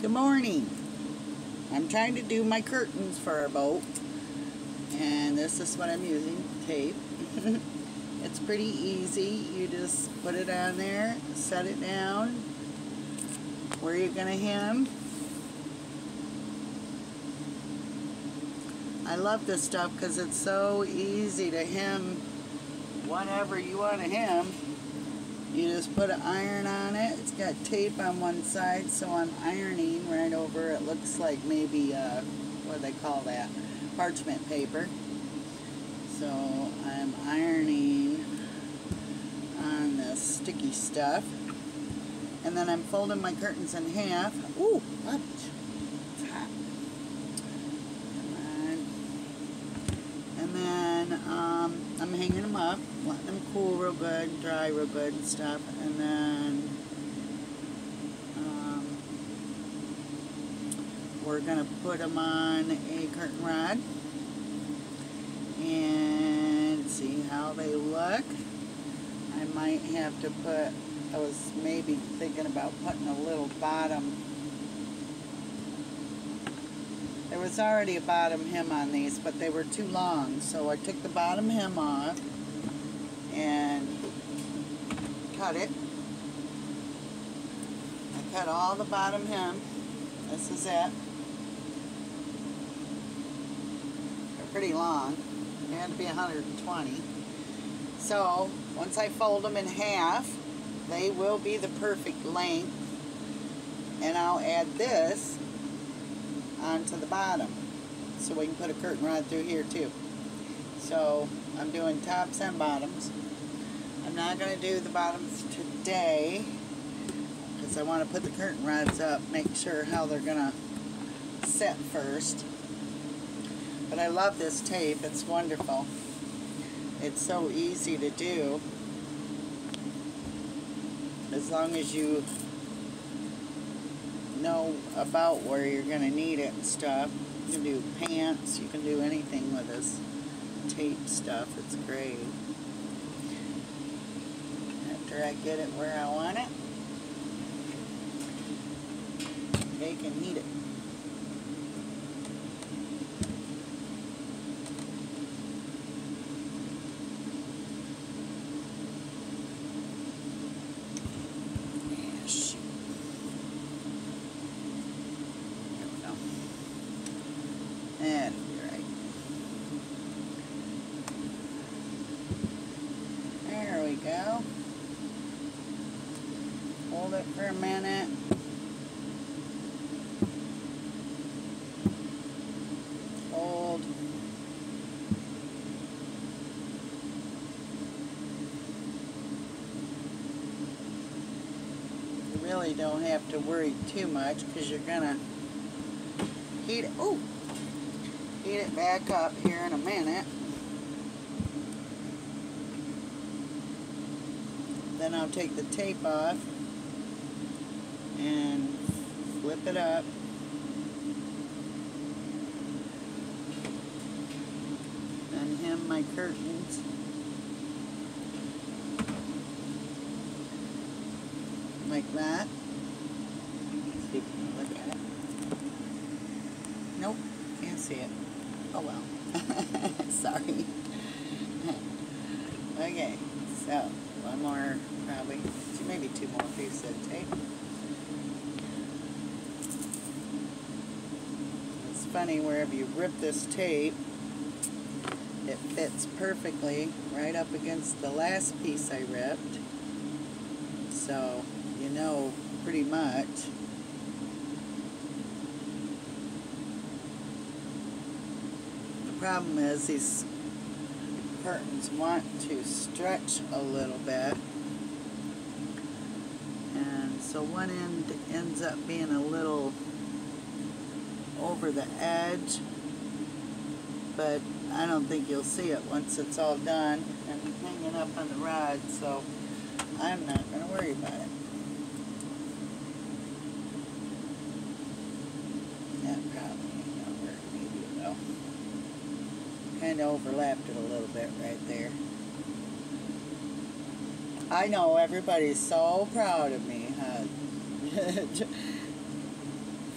Good morning. I'm trying to do my curtains for our boat. And this is what I'm using, tape. it's pretty easy. You just put it on there, set it down. Where you're going to hem. I love this stuff because it's so easy to hem whatever you want to hem. You just put an iron on it. It's got tape on one side, so I'm ironing right over. It looks like maybe, uh, what do they call that? Parchment paper. So I'm ironing on this sticky stuff. And then I'm folding my curtains in half. Ooh, ouch. It's hot. Come on. And then um, I'm hanging them up letting them cool real good, dry real good and stuff, and then um, we're going to put them on a curtain rod and see how they look. I might have to put, I was maybe thinking about putting a little bottom there was already a bottom hem on these, but they were too long, so I took the bottom hem off and cut it. I cut all the bottom hem. This is it. They're pretty long. They had to be 120. So, once I fold them in half, they will be the perfect length. And I'll add this onto the bottom. So we can put a curtain rod through here too. So, I'm doing tops and bottoms. Not going to do the bottoms today because I want to put the curtain rods up, make sure how they're going to set first. But I love this tape. It's wonderful. It's so easy to do as long as you know about where you're going to need it and stuff. You can do pants, you can do anything with this tape stuff. It's great after I get it where I want it. They can heat it. There we go hold it for a minute. Hold. You really don't have to worry too much because you're going to heat it. Ooh! Heat it back up here in a minute. Then I'll take the tape off and flip it up. And hem my curtains. Like that. See look at it. Nope, can't see it. Oh well. Sorry. okay, so one more probably, maybe two more pieces of tape. Funny wherever you rip this tape it fits perfectly right up against the last piece I ripped. So you know pretty much. The problem is these curtains want to stretch a little bit. And so one end ends up being a little over the edge but I don't think you'll see it once it's all done and hanging up on the rod so I'm not going to worry about it. That probably ain't going work maybe will. Kind of overlapped it a little bit right there. I know everybody's so proud of me, huh?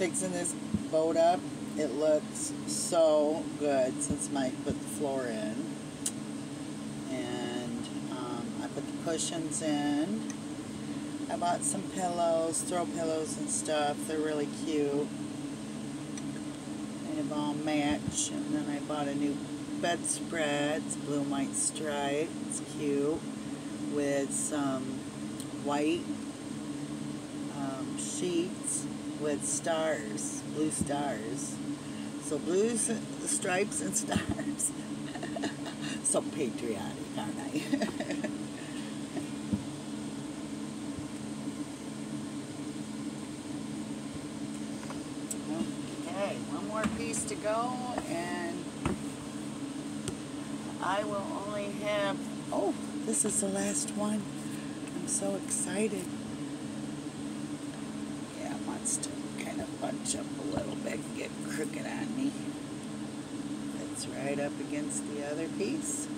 fixing this boat up. It looks so good since Mike put the floor in. And um, I put the cushions in. I bought some pillows, throw pillows and stuff. They're really cute. They have all match. And then I bought a new bedspread. It's blue and white stripe. It's cute. With some white um, sheets with stars, blue stars. So blue stripes and stars. so patriotic, aren't I? okay, one more piece to go and I will only have, oh, this is the last one. I'm so excited. To kind of bunch up a little bit and get crooked on me. It's right up against the other piece.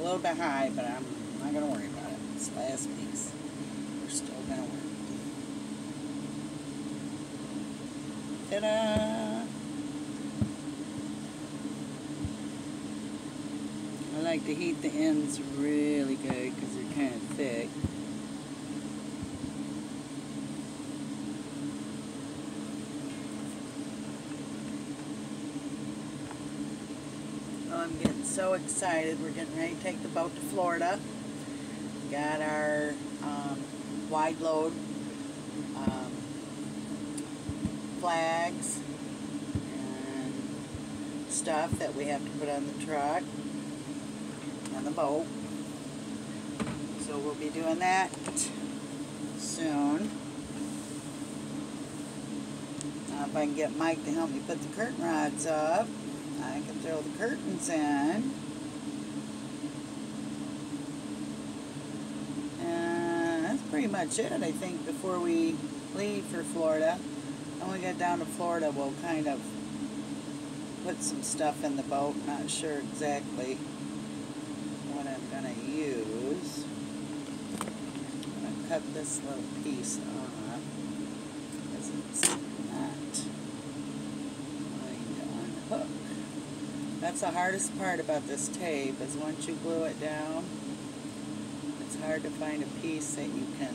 Little bit high, but I'm not going to worry about it. It's last piece. We're still going to work. Ta-da! I like to heat the ends really good because they're kind of thick. So excited. We're getting ready to take the boat to Florida. Got our um, wide load um, flags and stuff that we have to put on the truck and the boat. So we'll be doing that soon. Now if I can get Mike to help me put the curtain rods up. I can throw the curtains in. And that's pretty much it, I think, before we leave for Florida. When we get down to Florida, we'll kind of put some stuff in the boat. Not sure exactly what I'm going to use. I'm going to cut this little piece off because it's not going to unhook. That's the hardest part about this tape is once you glue it down, it's hard to find a piece that you can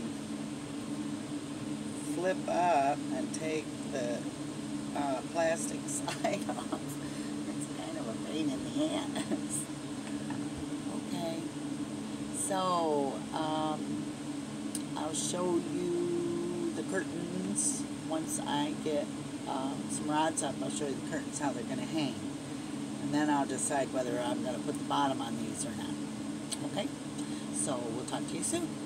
flip up and take the uh, plastic side off. It's kind of a pain in the ass. okay, so um, I'll show you the curtains once I get um, some rods up. I'll show you the curtains, how they're going to hang and then I'll decide whether I'm going to put the bottom on these or not. Okay? So we'll talk to you soon.